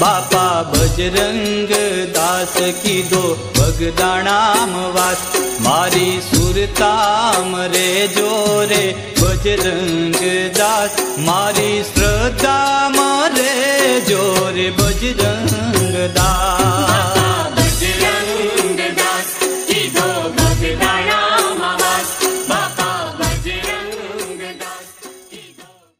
બાપા બજરંગ દાસ કીધો, બગદાણામ વાસ, મારી સુરતામ રે જોરે બજરંગ દાસ, મારી શ્રદ્ધામાં રે જોરે બજરંગ દાસ.